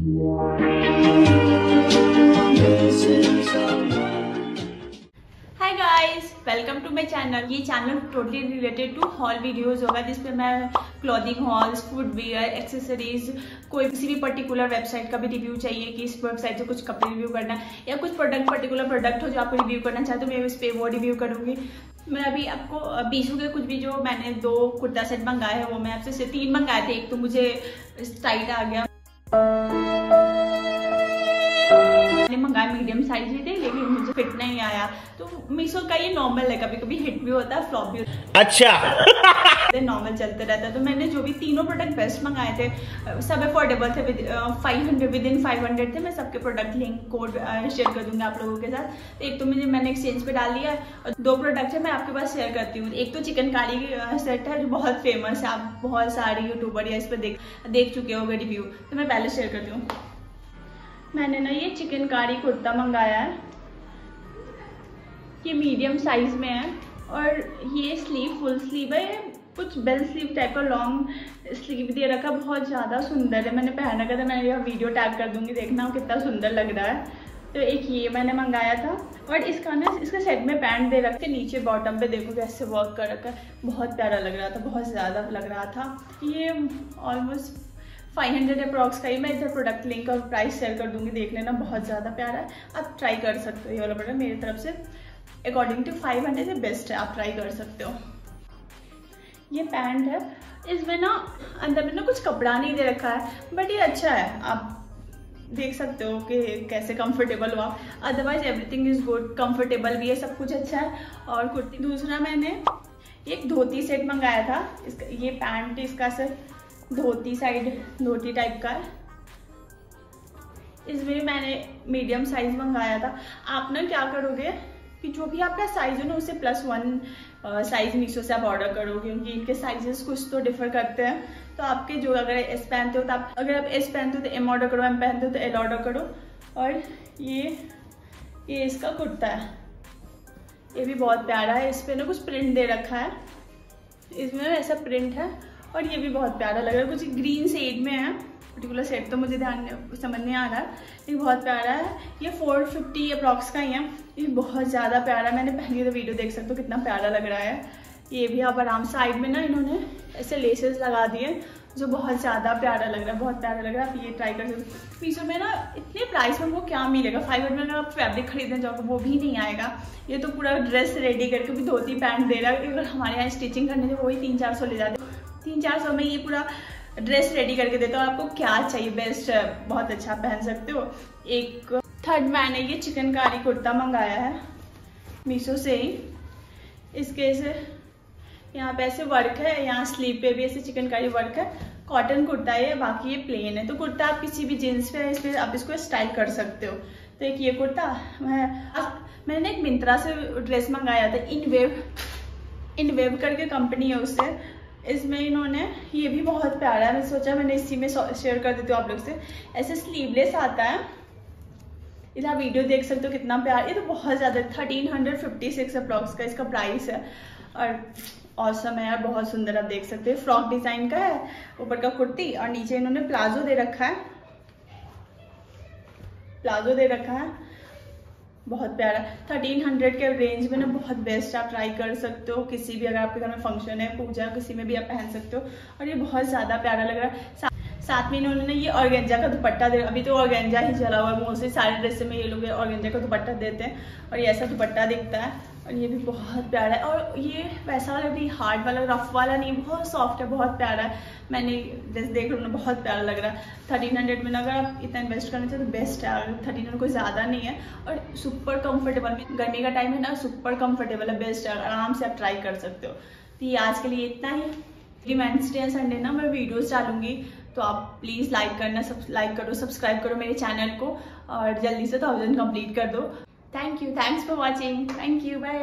Hi guys welcome to my channel ये channel totally related to haul videos होगा जिसपे मैं clothing hauls footwear accessories कोई किसी भी पर्टिकुलर वेबसाइट का भी रिव्यू चाहिए कि इस वेबसाइट से कुछ कपड़े रिव्यू करना है, या कुछ प्रोडक्ट पर्टिकुलर प्रोडक्ट हो जो आपको रिव्यू करना चाहते हो मैं इस पर वो रिव्यू करूँगी। मैं अभी आपको बीसों के कुछ भी जो मैंने दो कुर्ता सेट मंगाए हैं, वो मैं आपसे तीन मंगाए थे, एक तो मुझे टाइट आ गया। मंगाया मीडियम साइज़ ही थे लेकिन मुझे फिट नहीं आया। तो मीशो का ये नॉर्मल है कभी कभी हिट भी होता है फ्लॉप भी होता है। अच्छा। नॉर्मल चलते रहता है। तो मैंने जो भी तीनों प्रोडक्ट बेस्ट मंगाए थे सब अफोर्डेबल थे five hundred within five hundred थे मैं सबके प्रोडक्ट लिंक कोड शेयर कर दूँगी आप लोगों के साथ। तो एक तो मुझे मैंने एक्सचेंज पे डाल लिया और दो प्रोडक्ट है मैं आपके पास शेयर करती हूँ। एक तो चिकन कारी सेट है जो बहुत फ़ेमस है आप बहुत सारे यूट्यूबर या इस पर देख देख चुके हो रिव्यू तो मैं पहले शेयर करती हूँ। मैंने ना ये चिकनकारी कुर्ता मंगाया है। ये मीडियम साइज़ में है और ये स्लीव फुल स्लीव है। कुछ बेल स्लीव टाइप का लॉन्ग स्लीव दे रखा बहुत ज़्यादा सुंदर है। मैंने पहन रखा था मैं यह वीडियो टैग कर दूँगी। देखना कितना सुंदर लग रहा है। तो एक ये मैंने मंगाया था और इसका ना, इसका सेट में पैंट दे रखे नीचे बॉटम पे देखो कैसे वर्क कर रखा है। बहुत प्यारा लग रहा था। बहुत ज़्यादा लग रहा था। ये ऑलमोस्ट फाइव हंड्रेड अप्रॉक्स का ही मैं इधर प्रोडक्ट लिंक और प्राइस शेयर कर दूँगी देख लेना बहुत ज़्यादा प्यारा है। आप ट्राई कर सकते हो ये वाला प्रोडक्ट मेरी तरफ़ से। According to five hundred best है, आप ट्राई कर सकते हो। ये पैंट है। इसमें ना, अंदर में ना कुछ कपड़ा नहीं दे रखा है बट ये अच्छा है। आप देख सकते हो कि कैसे कंफर्टेबल हुआ। Otherwise everything is good comfortable भी है, सब कुछ अच्छा है। और कुर्ती, दूसरा मैंने एक धोती सेट मंगाया था। इसका, ये पैंट इसका सर धोती साइड धोती टाइप का है। इसमें मैंने मीडियम साइज़ मंगाया था। आप ना क्या करोगे कि जो भी आपका साइज़ है ना, उसे प्लस वन साइज़ मीशो से आप ऑर्डर करो क्योंकि इनके साइजेस कुछ तो डिफर करते हैं। तो आपके जो अगर एस पहनते हो तो आप, अगर आप एस पहनते हो तो एम ऑर्डर करो एम पहनते हो तो एल ऑर्डर करो। और ये ये इसका कुर्ता है। ये भी बहुत प्यारा है। इस पर ना कुछ प्रिंट दे रखा है। इसमें ऐसा प्रिंट है। और ये भी बहुत प्यारा लग रहा है। कुछ ग्रीन सेड में है। पर्टिकुलर सेट तो मुझे ध्यान समझ नहीं आ रहा। ये बहुत प्यारा है। ये 450 फिफ्टी अप्रॉक्स का ही है। ये बहुत ज़्यादा प्यारा है। मैंने पहली तो वीडियो देख सकते हो कितना प्यारा लग रहा है। ये भी आप आराम साइड में ना इन्होंने ऐसे लेसेस लगा दिए, जो बहुत ज़्यादा प्यारा लग रहा है। बहुत प्यारा लग रहा है। आप ये ट्राई कर सकते मीशो में ना इतने प्राइस में वो क्या मिलेगा? फाइव हंड्रेड में आप फैब्रिक खरीदने जाओगे, वो भी नहीं आएगा। ये तो पूरा ड्रेस रेडी करके भी धोती पैंट दे रहा है। अगर हमारे यहाँ स्टिचिंग करने से वही तीन चार सौ ले जाते। तीन चार सौ में ये पूरा ड्रेस रेडी करके देता हूँ। आपको क्या चाहिए? बेस्ट बहुत अच्छा पहन सकते हो। एक थर्ड मैंने ये चिकनकारी कुर्ता मंगाया है मीशो से ही। इसके से यहाँ पे ऐसे वर्क है, यहाँ स्लीव पे भी ऐसे चिकनकारी वर्क है। कॉटन कुर्ता है, बाकी ये प्लेन है। तो कुर्ता आप किसी भी जीन्स पे इस पर आप इसको स्टाइल कर सकते हो। तो एक ये कुर्ता, मैं मैंने एक मिंत्रा से ड्रेस मंगाया था इन वेव इन वेव करके कंपनी है उससे। इसमें इन्होंने ये भी बहुत प्यारा है मैं सोचा मैंने इसी में शेयर कर देती हूँ आप लोग से। ऐसे स्लीवलेस आता है। इधर वीडियो देख सकते हो कितना प्यार। ये तो बहुत ज़्यादा thirteen hundred fifty six approx का इसका प्राइस है। और औसम है यार, बहुत सुंदर आप देख सकते हो। फ्रॉक डिज़ाइन का है, ऊपर का कुर्ती और नीचे इन्होंने प्लाजो दे रखा है। प्लाजो दे रखा है। बहुत प्यारा थर्टीन हंड्रेड के रेंज में ना बहुत बेस्ट आप ट्राई कर सकते हो। किसी भी अगर आपके घर में फ़ंक्शन है, पूजा, किसी में भी आप पहन सकते हो। और ये बहुत ज़्यादा प्यारा लग रहा है। साथ में इन्होंने ये ऑर्गेंजा का दुपट्टा दे, अभी तो ऑर्गेंजा ही चला हुआ है मोस्टली सारे ड्रेस में ये लोग ऑर्गेंजा का दुपट्टा देते हैं और ये ऐसा दुपट्टा दिखता है और ये भी बहुत प्यारा है और ये वैसा वाला भी हार्ड वाला रफ वाला नहीं, बहुत सॉफ्ट है, बहुत प्यारा है। मैंने जैसे देख रहा हूँ बहुत प्यारा लग रहा है। थर्टीन हंड्रेड में अगर आप इतना इन्वेस्ट करना चाहिए तो बेस्ट है, अगर थर्टीन हंड्रेड कोई ज़्यादा नहीं है और सुपर कंफर्टेबल गर्मी का टाइम है ना सुपर कंफर्टेबल है बेस्ट है, आराम से आप ट्राई कर सकते हो। तो ये आज के लिए इतना ही। ये वेंसडे या संडे ना मैं वीडियोस डालूँगी तो आप प्लीज़ लाइक करना सब लाइक करो सब्सक्राइब करो मेरे चैनल को, और जल्दी से थाउज़ेंड कंप्लीट कर दो। Thank you thanks for watching thank you bye